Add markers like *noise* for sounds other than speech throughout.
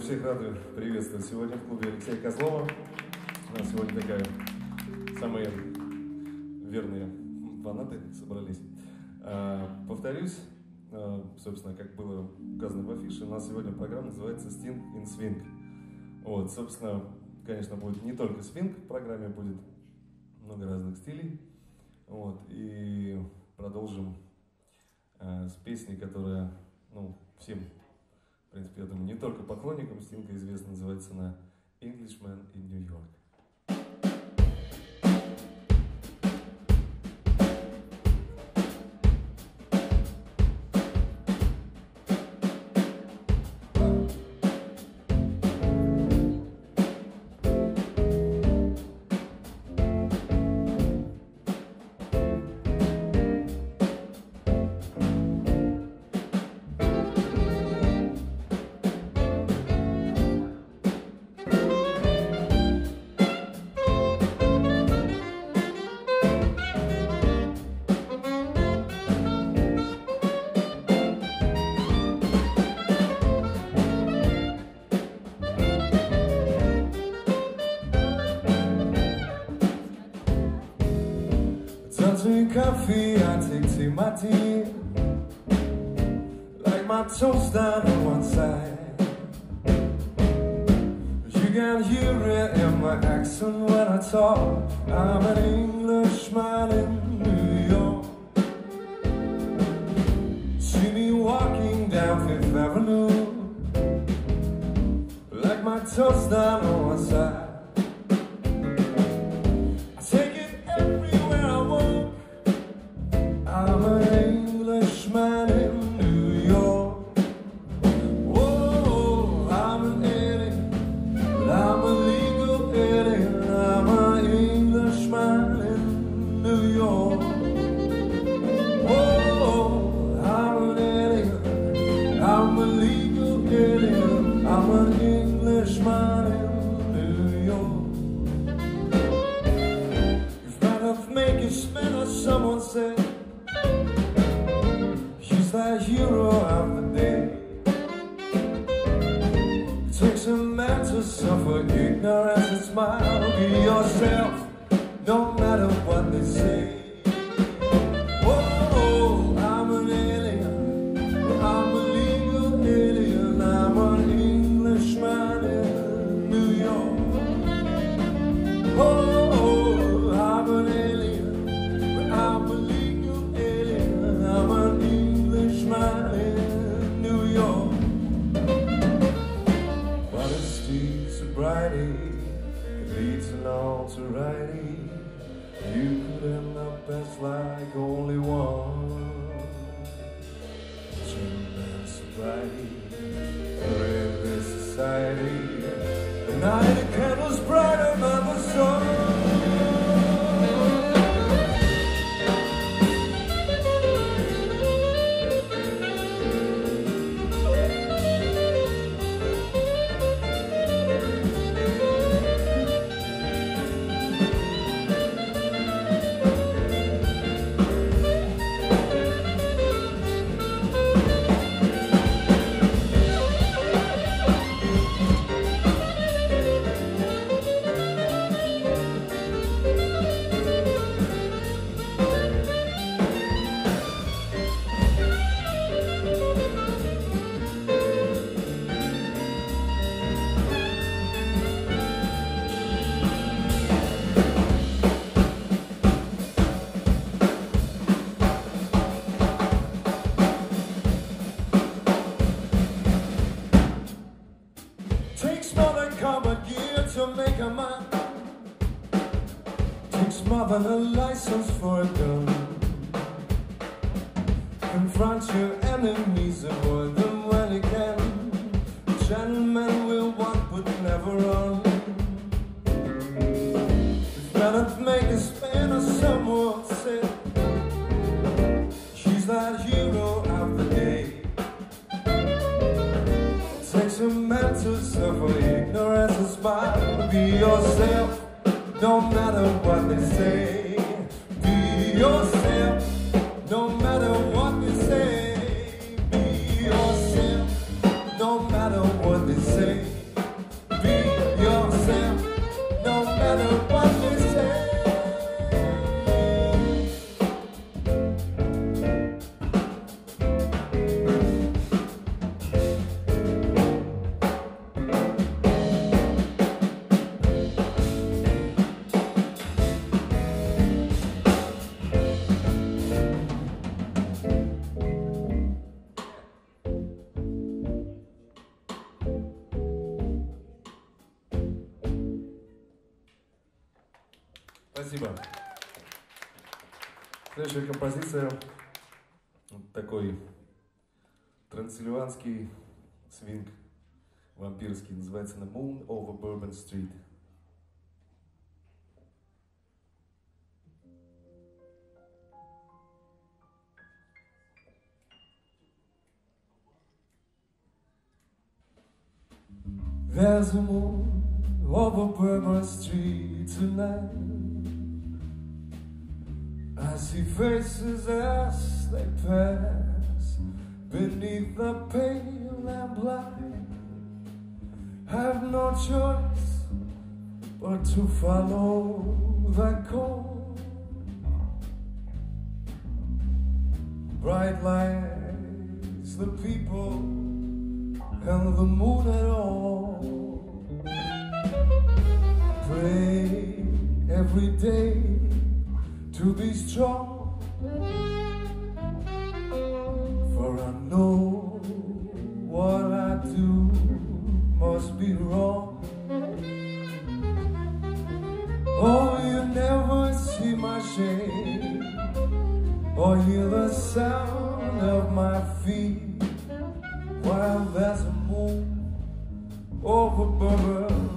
Всех рады приветствовать сегодня в клубе Алексея Козлова. У нас сегодня такая самые верные фанаты собрались. А, повторюсь, а, собственно, как было указано в афише, у нас сегодня программа называется Sting in Swing. Вот, собственно, конечно, будет не только свинг в программе, будет много разных стилей. Вот, и продолжим э, с песней, которая, ну, всем, в принципе, я думаю, не только поклонникам Стинга известна, называется она «Englishman in New York». Coffee, I take tea, my tea Like my toast down on one side. You can hear it in my accent when I talk. I'm an Englishman in New York. See me walking down Fifth Avenue. Like my toast down on one side следующая композиция вот такой трансильванский свинг вампирский, называется The Moon Over Bourbon Street. There's a moon over Bourbon Street tonight I see faces as they pass beneath the pale and blind. Have no choice but to follow the call. Bright lights, the people, and the moon at all. Pray every day to be strong. For I know what I do must be wrong. Oh, you never see my shame Or hear the sound of my feet While there's a moon over Burberry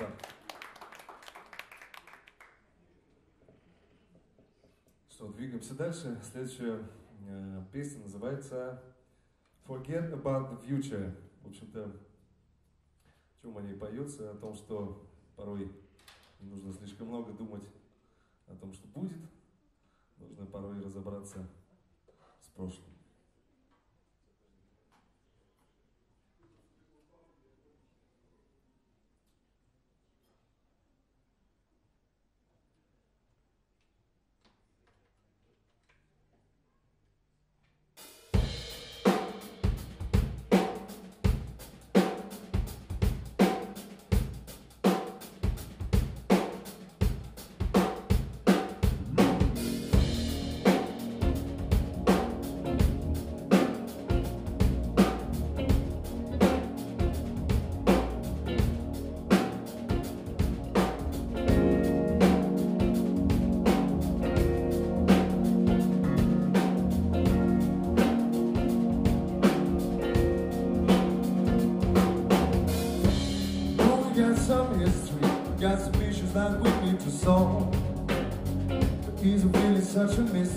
Спасибо. Что, двигаемся дальше. Следующая э, песня называется Forget About the Future. В общем-то, о чем они поются? О том, что порой не нужно слишком много думать о том, что будет. Нужно порой разобраться с прошлым. Such a mystery.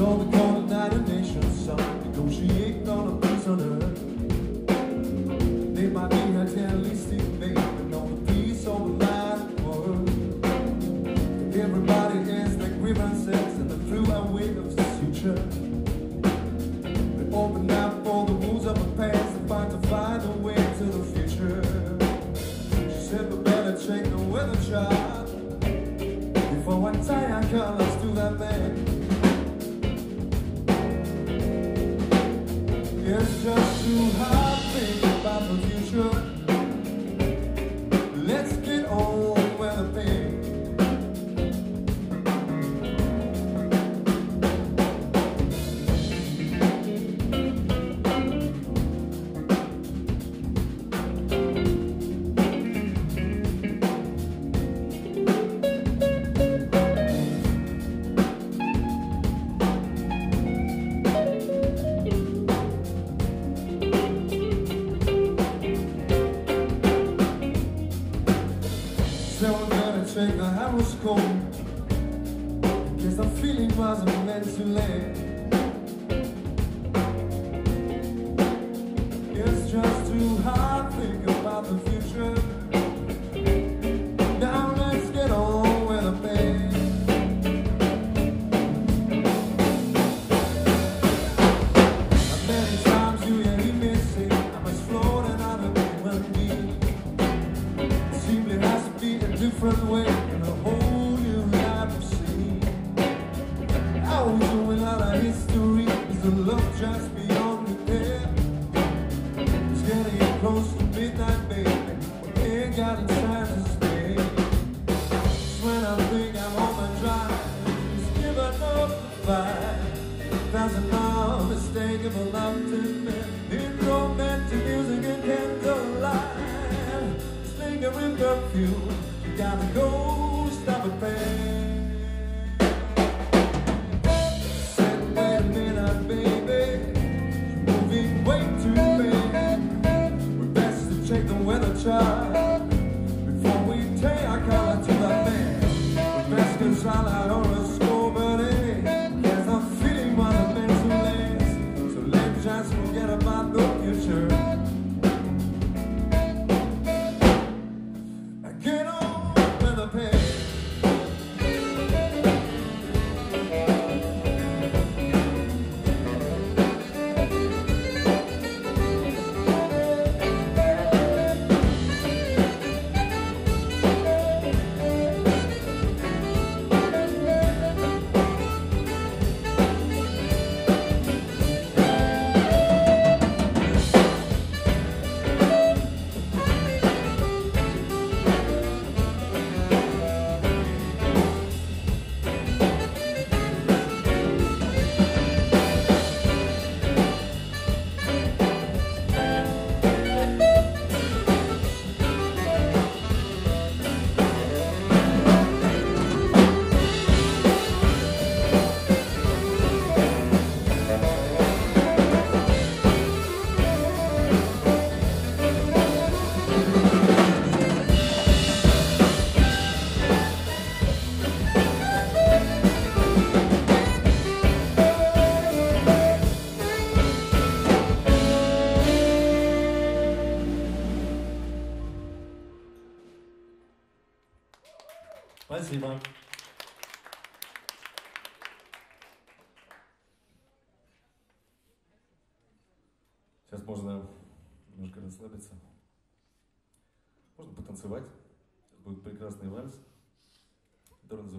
told the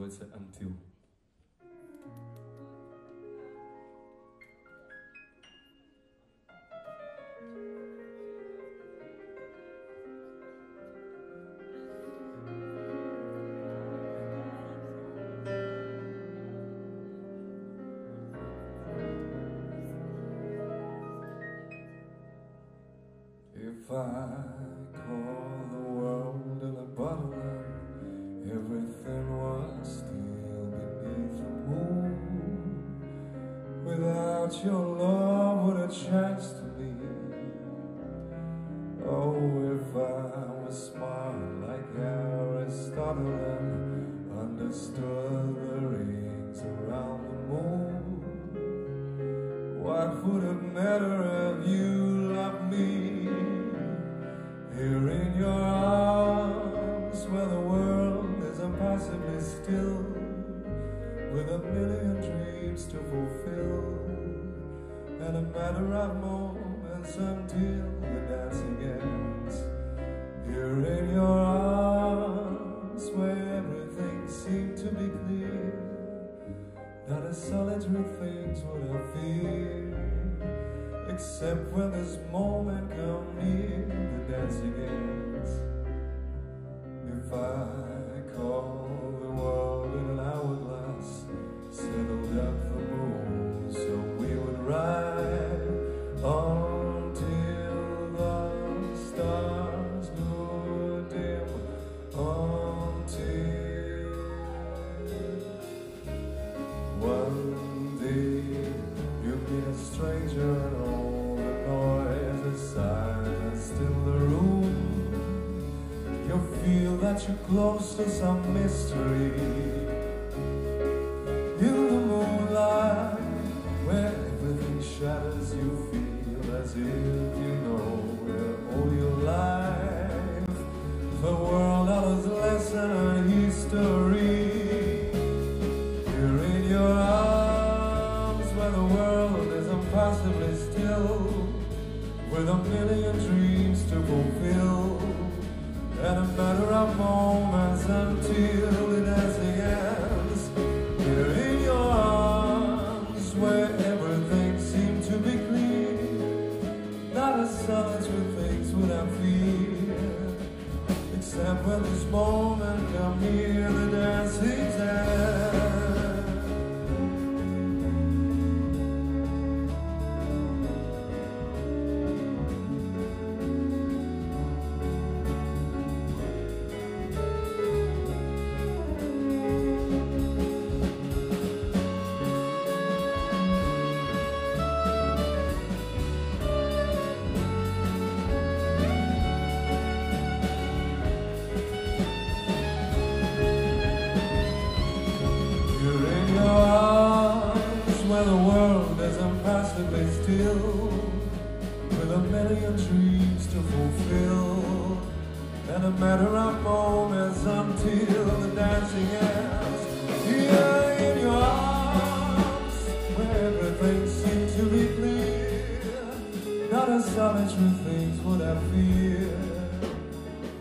называется «Until». If I and the rings around the moon, what would it matter if you loved me? Here in your arms, where the world is impossibly still, with a million dreams to fulfill, and a matter of moments until the dancing ends. Here in your solitary thing's what I fear. Except when this moment come near, the dancing ends. If I call the world impossibly still, with a million dreams to fulfill, and a matter of moments until the dancing ends. Here in your arms where everything seems to be clear, not a solitary things would I fear,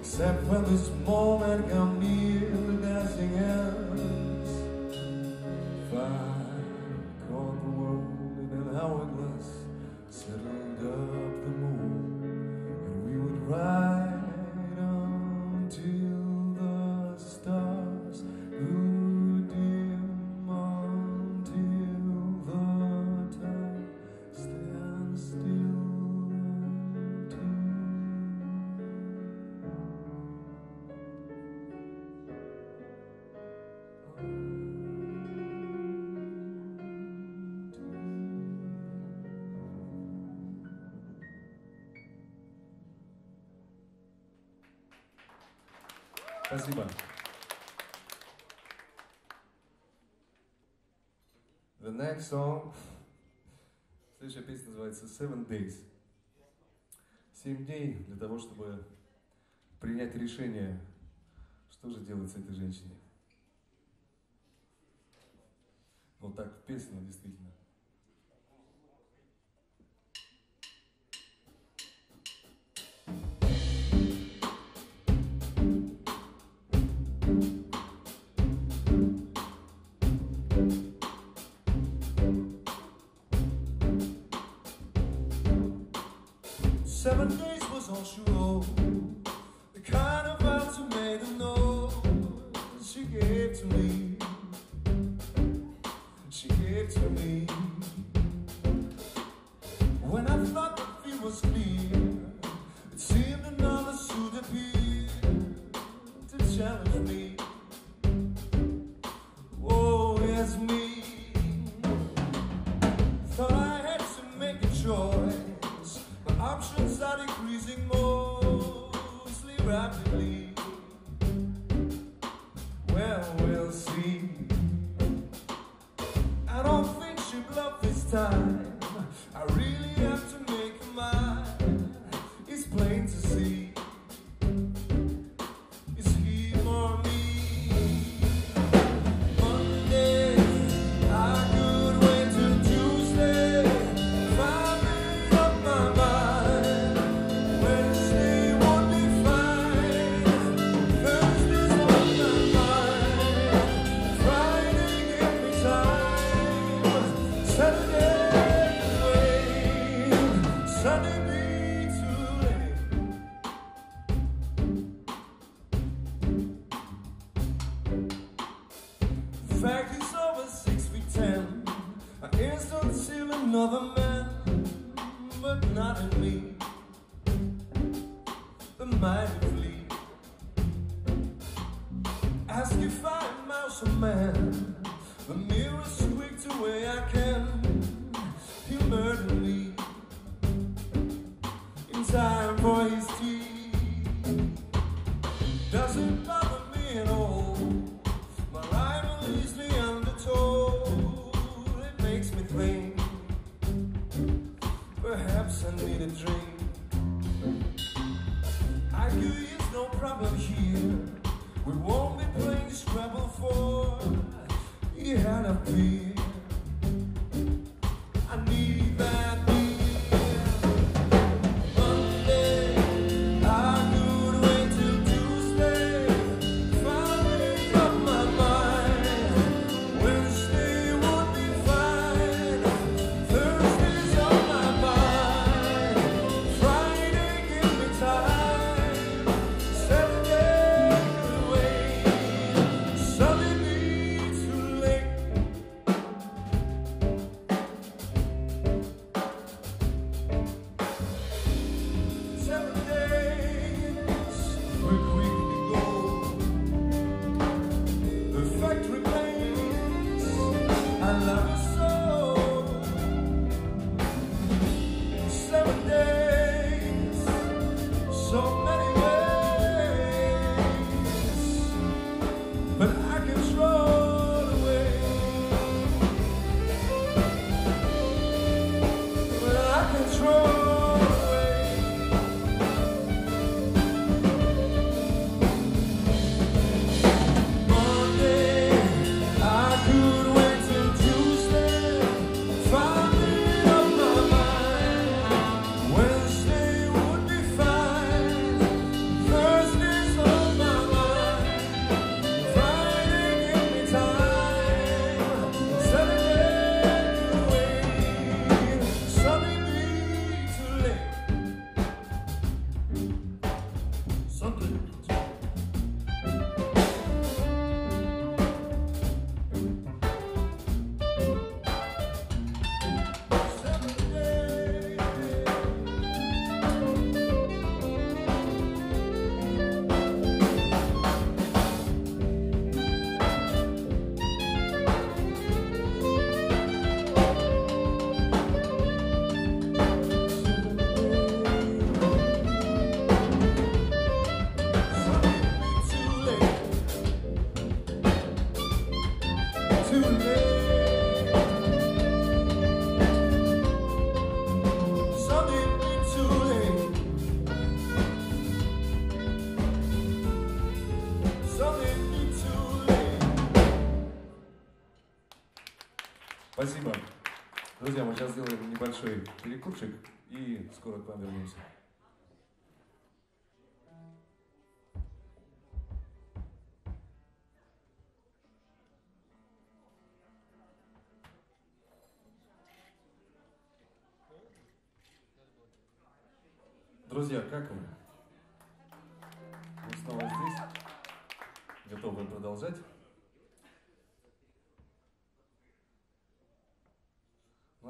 except when this moment come Спасибо. The next song. Следующая песня называется Seven Days. Семь дней для того, чтобы принять решение, что же делать с этой женщиной. Вот так в песне действительно. as me. Небольшой перекурчик и скоро к вам вернемся. Друзья, как вы? Мы снова здесь, готовы продолжать.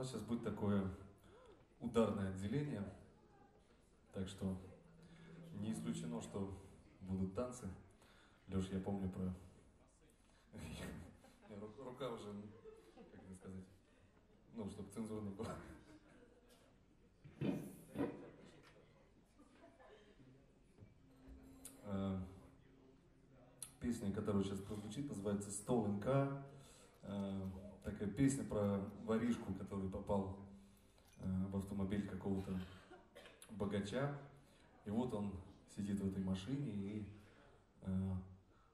Нас сейчас будет такое ударное отделение, так что не исключено, что будут танцы. Леш, я помню про... *laughs* Рука уже, как это сказать, ну, чтобы цензурно было. Э, песня, которая сейчас прозвучит, называется «Stolen Car». Э, такая песня про воришку, который попал э, в автомобиль какого-то богача. И вот он сидит в этой машине и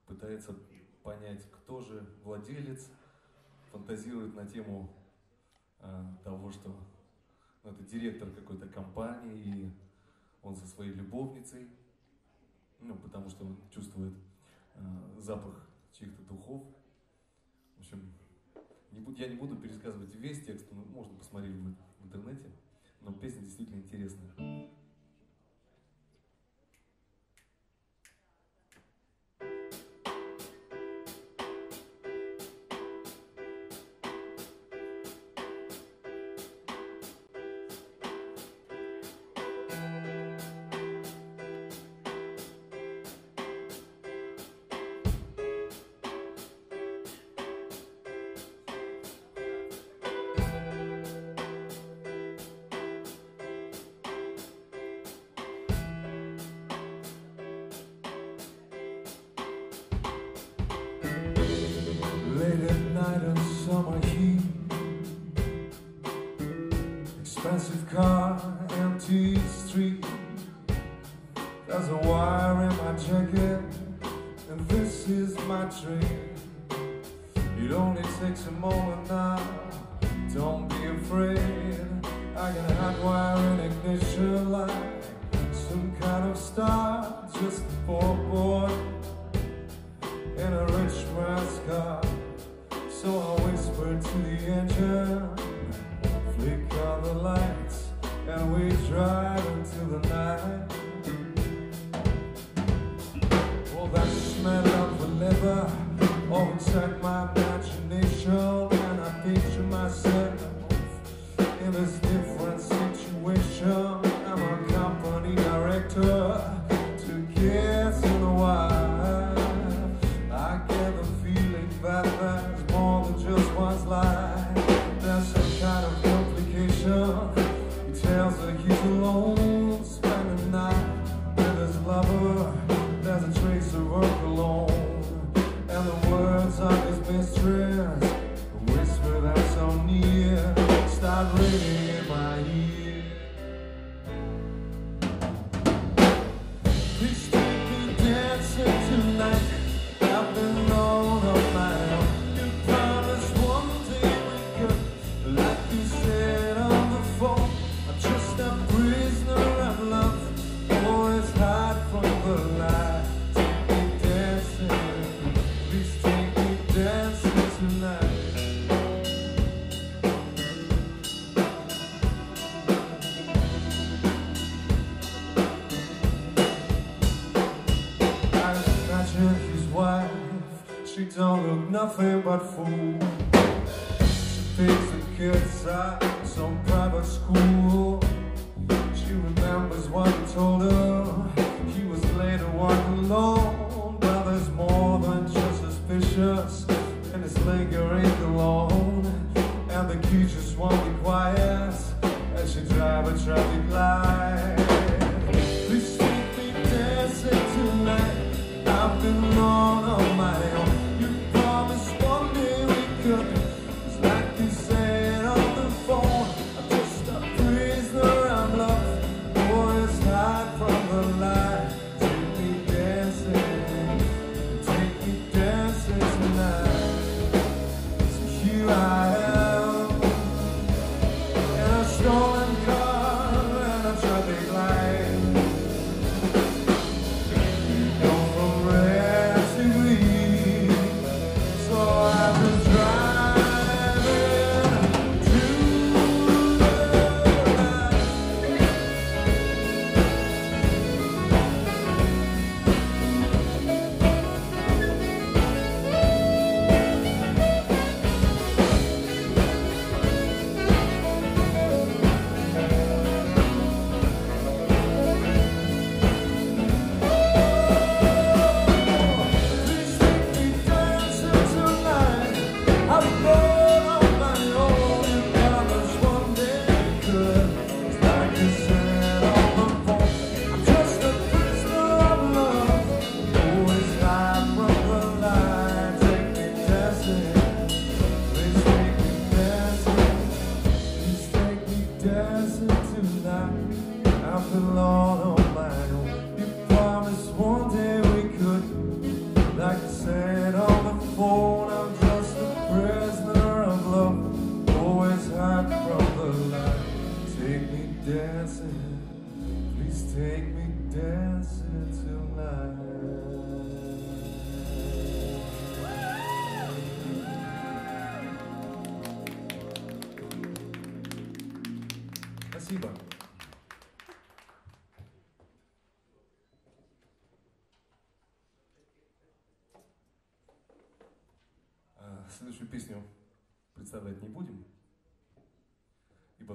пытается понять, кто же владелец, фантазирует на тему того, что ну, это директор какой-то компании, и он со своей любовницей – ну, потому что он чувствует э, запах чьих-то духов. В общем, не буду, я не буду пересказывать весь текст, но можно посмотреть в, интернете, но песня действительно интересная. understand. Nothing but food.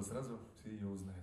сразу все ее узнают.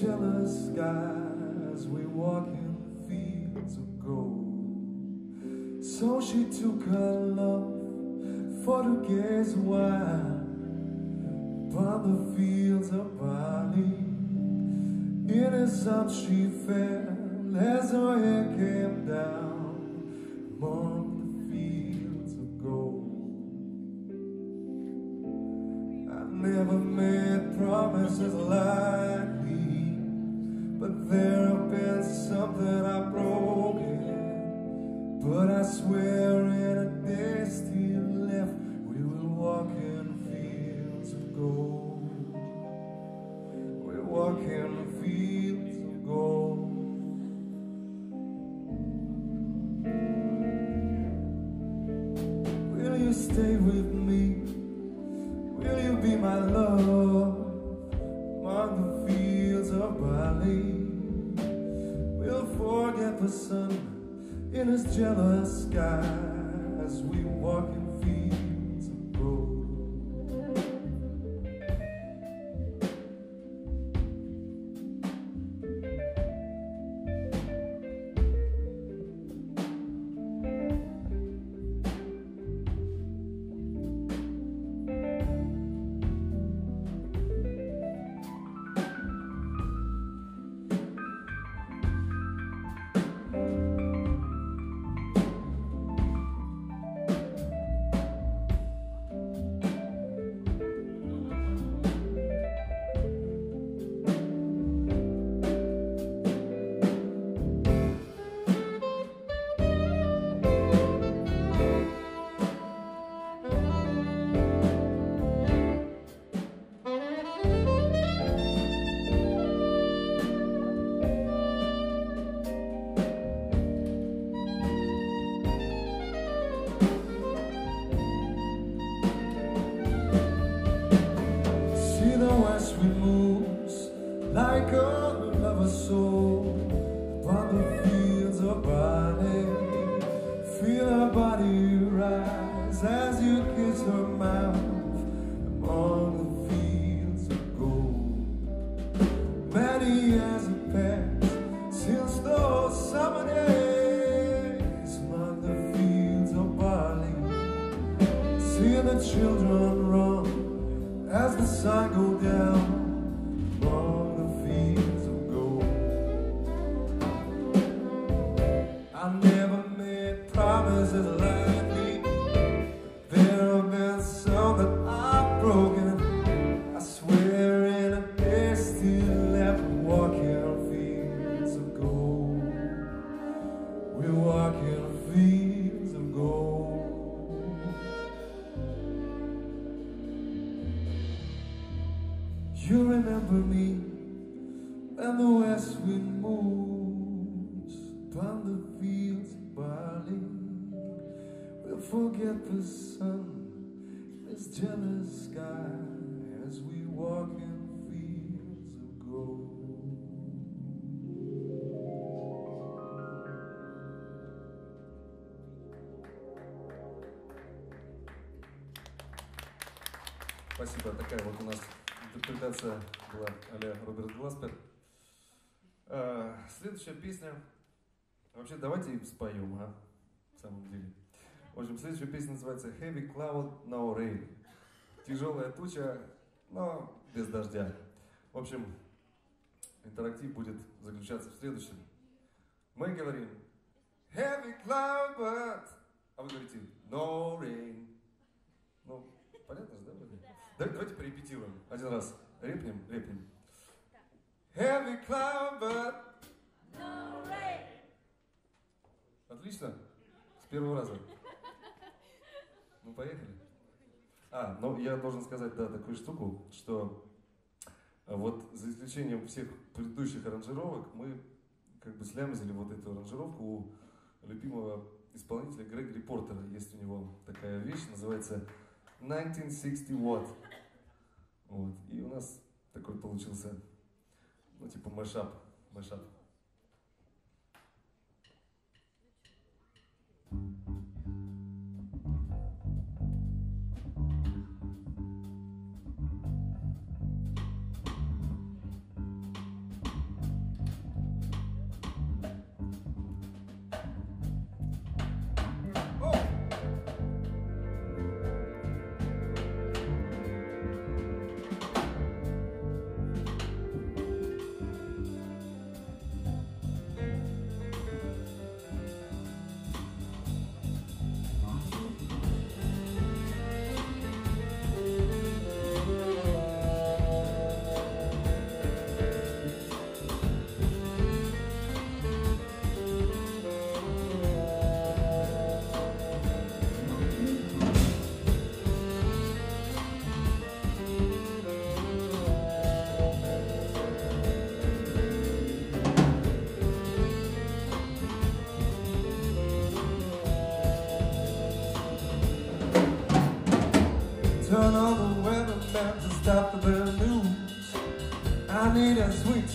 jealous skies we walk in fields of gold. So she took her love for to gaze wild upon the fields of barley. In his arms she fell as her hair came Рекомендация была а Роберт Гласпер. А, следующая песня. Вообще, давайте споем, а? В самом деле. В общем, следующая песня называется Heavy Cloud No Rain. Тяжелая туча, но без дождя. В общем, интерактив будет заключаться в следующем. Мы говорим Heavy cloud, but... А вы говорите No rain. Ну, понятно же, да? Давайте, давайте порепетируем один раз. Репнем, репнем. Heavy cloud, but no rain. Отлично. С первого раза. Ну, поехали. А, но я должен сказать, да, такую штуку, что э, вот за исключением всех предыдущих аранжировок мы как бы слямзили вот эту аранжировку у любимого исполнителя Грегори Портера. Есть у него такая вещь, называется 1960 Watt. Вот. И у нас такой получился, ну, типа, мешап. мешап.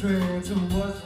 straight to watch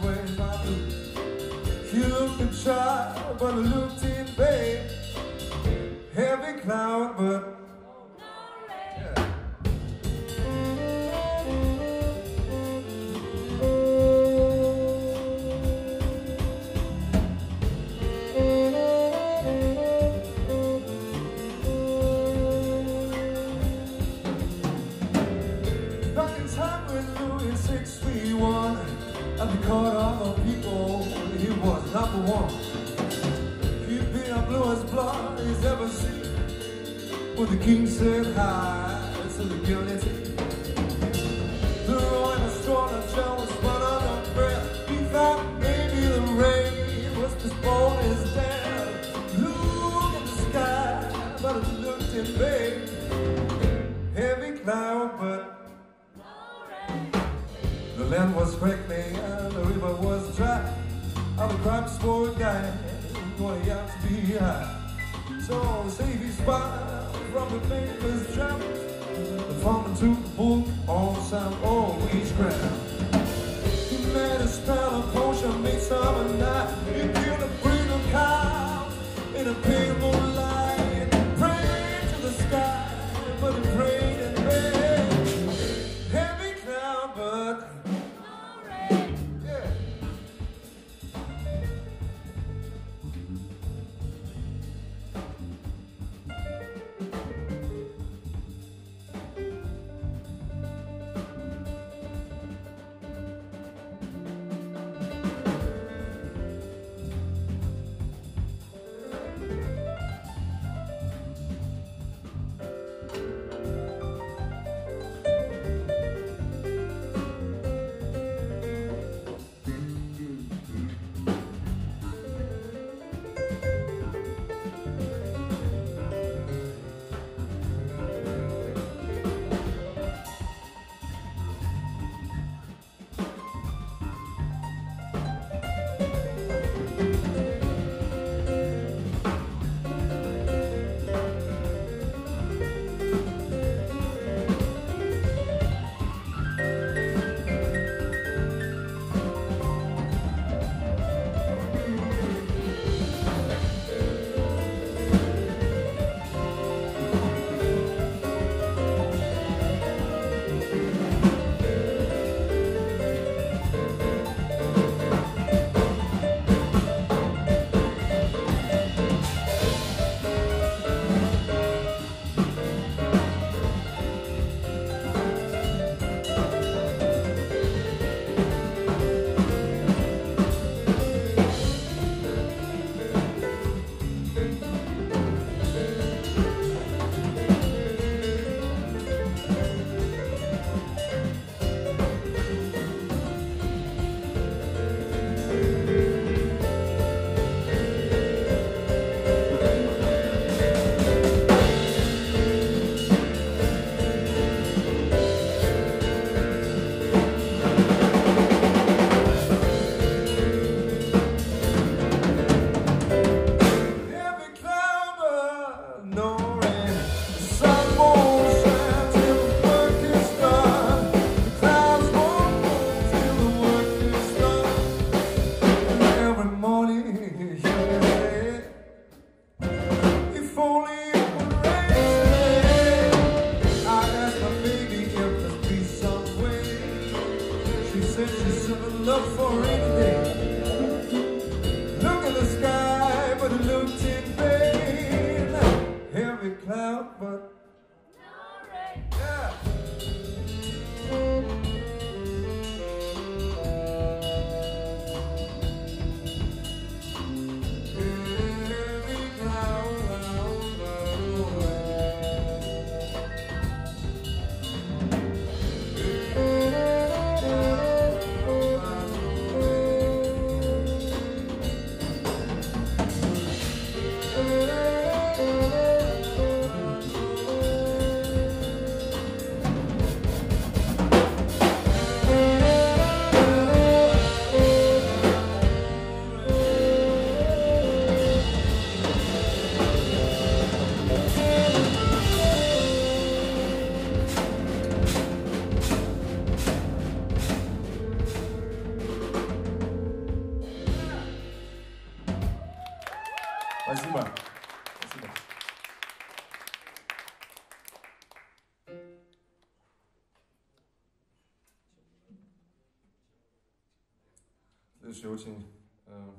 Следующая очень э,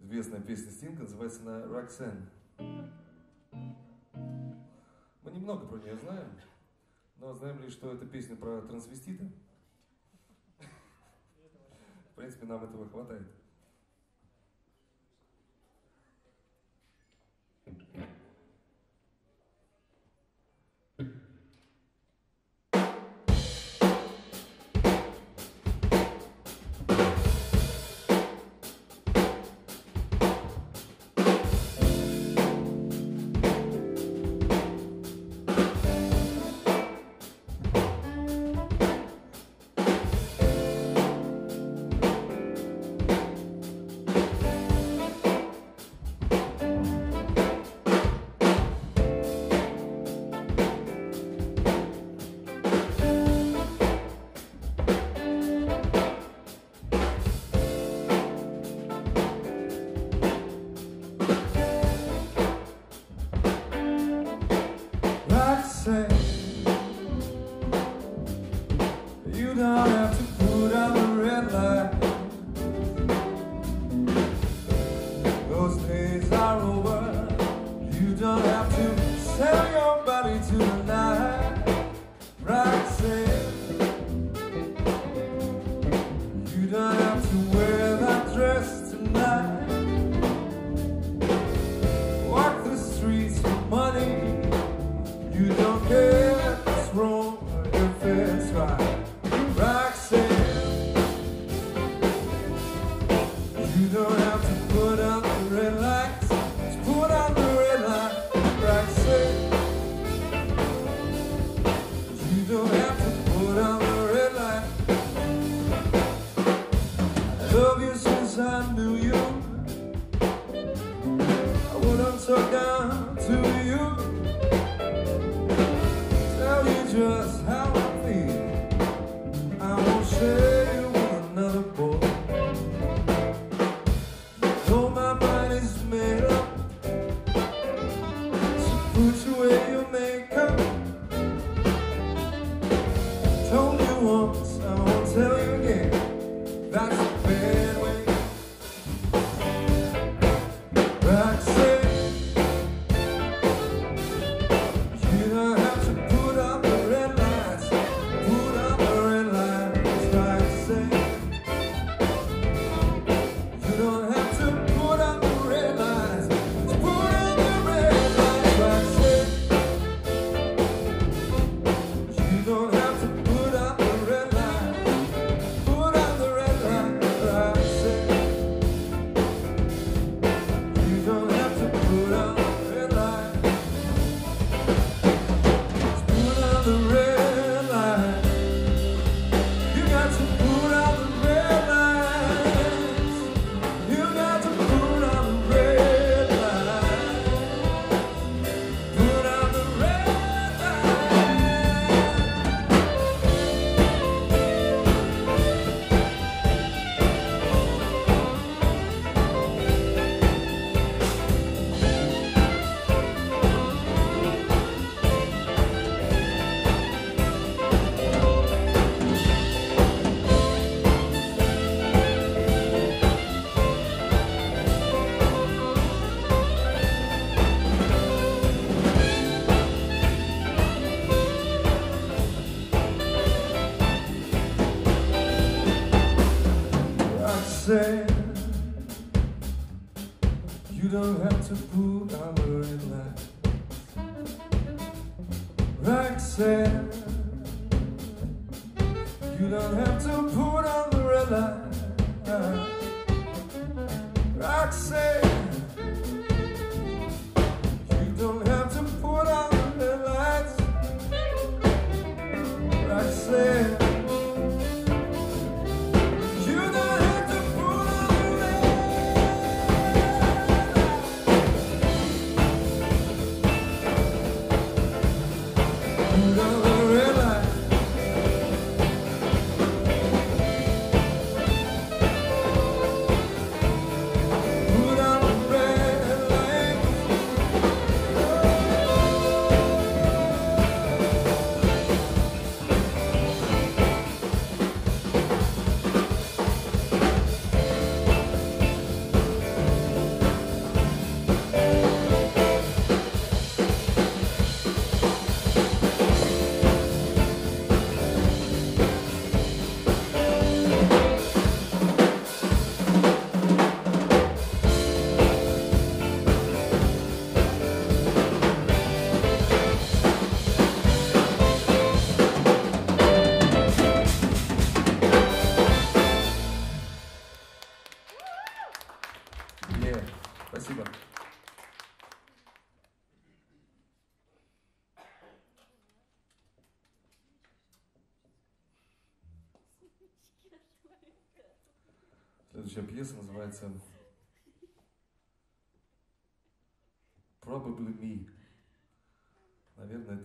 известная песня Стинга называется она «Roxanne». Мы немного про нее знаем, но знаем ли, что это песня про трансвестита? В принципе, нам этого хватает.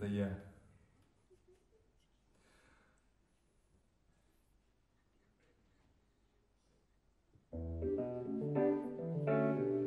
Наверное, это я. The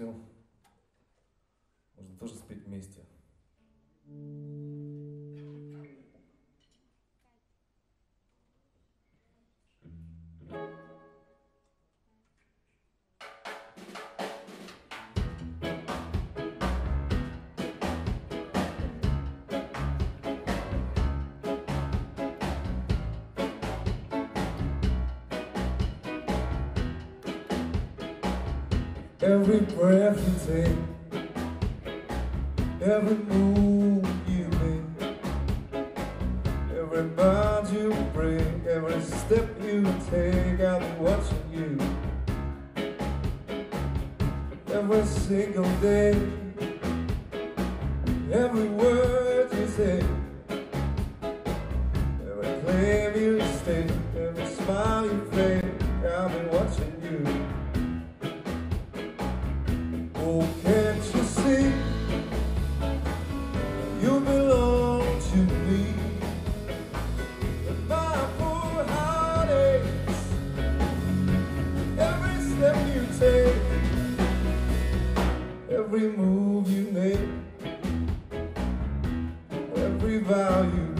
Senhor. Every breath you take, every move. value.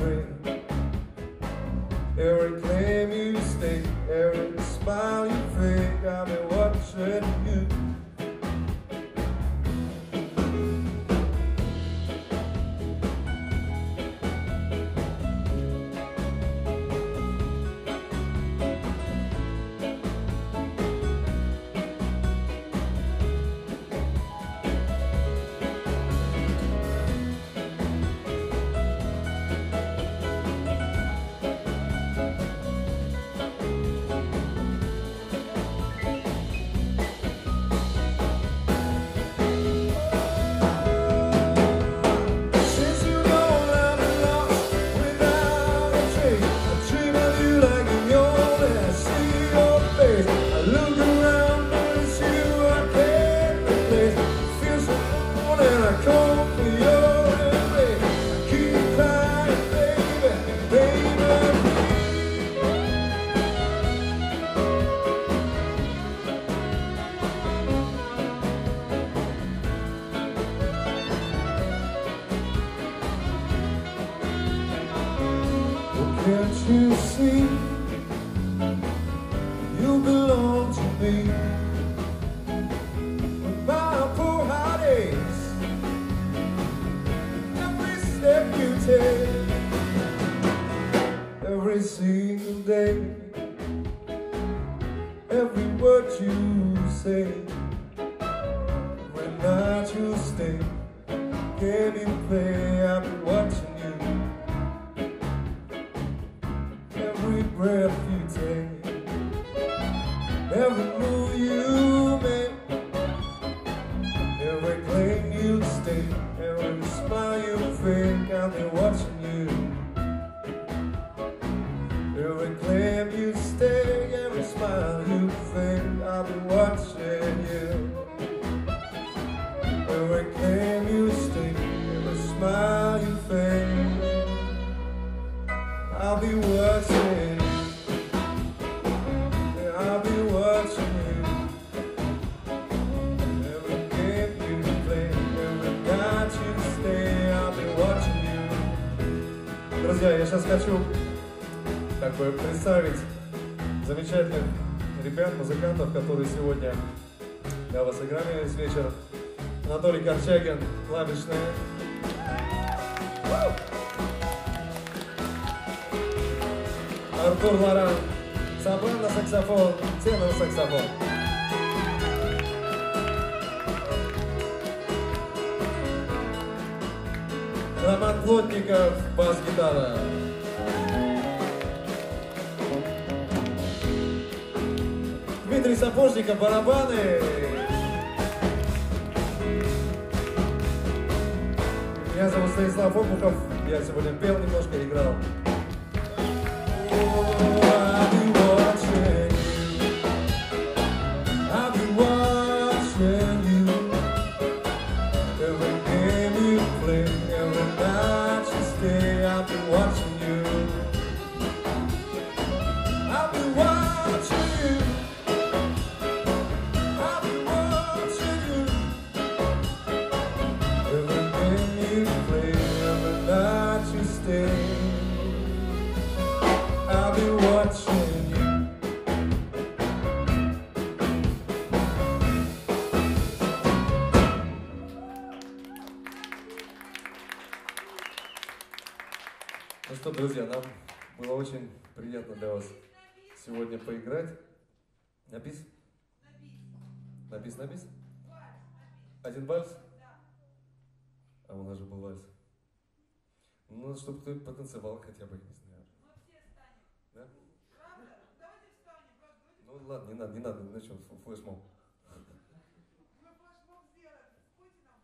друзья, я сейчас хочу как бы представить замечательных ребят, музыкантов, которые сегодня для вас играли весь вечер. Анатолий Корчагин, клавишная. Артур Лоран, на саксофон, тенор саксофон. Плотников, бас-гитара. Дмитрий Сапожников, барабаны. Меня зовут Станислав Обухов. Я сегодня пел немножко, играл. сегодня поиграть. На бис? На бис. Вальс, на. Один вальс? Да. А у нас же был вальс. Ну, чтобы ты потанцевал хотя бы, не знаю. Мы все встанем. Да? Правда? Давайте встанем. Правда? Ну ладно, не надо, не надо, ну что, флешмоб. Мы флешмоб сделаем, спойте нам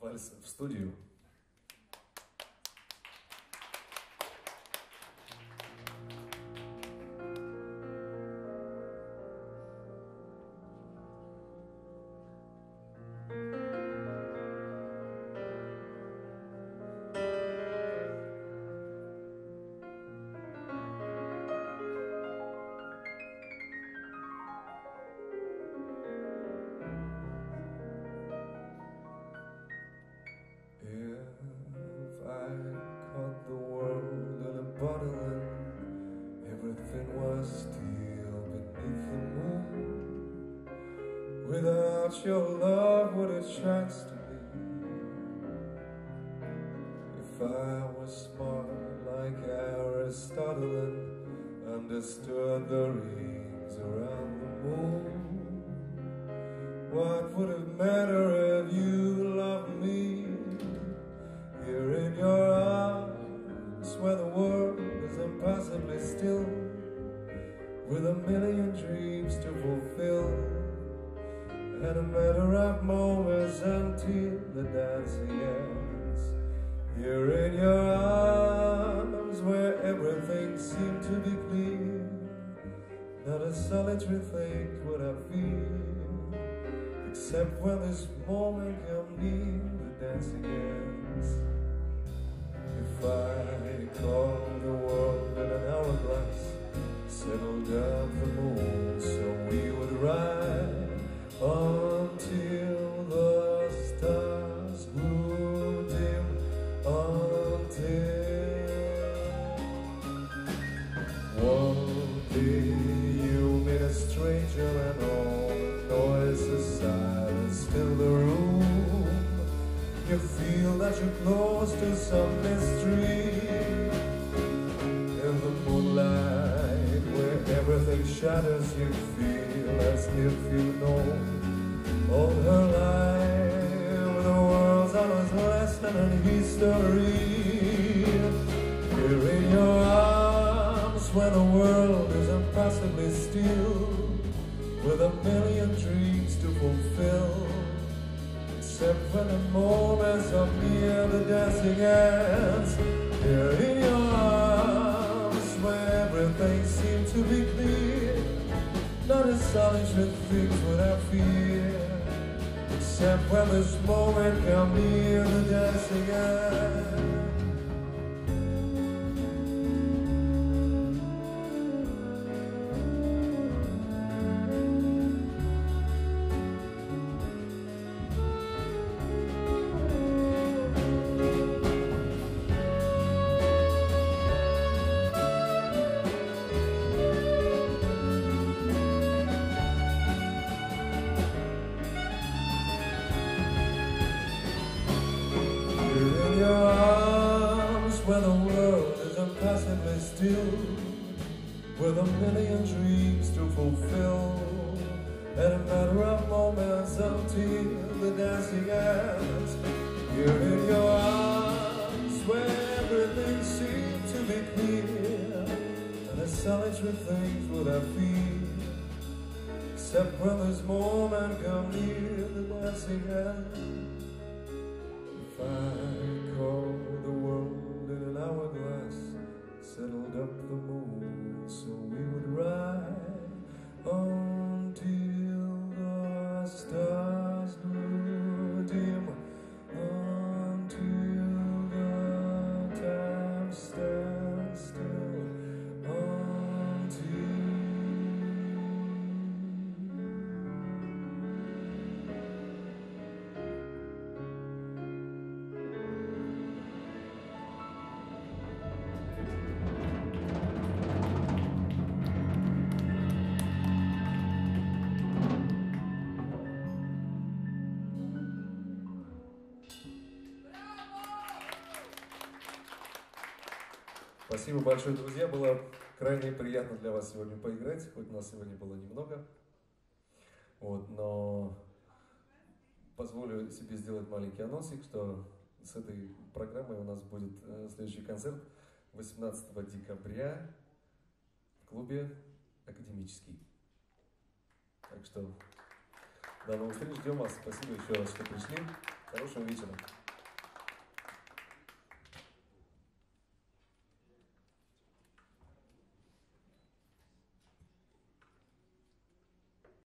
вальс. Вальс в студию. your love, would attract chance to be. If I was smart like Aristotle and understood the reason. come near the dust again. Step brothers mourn come near the dancing hand. Спасибо большое, друзья. Было крайне приятно для вас сегодня поиграть, хоть нас сегодня было немного. Вот, но позволю себе сделать маленький анонсик, что с этой программой у нас будет э, следующий концерт 18 декабря в клубе «Академический». Так что до новых встреч, ждем вас. Спасибо еще раз, что пришли. Хорошего вечера.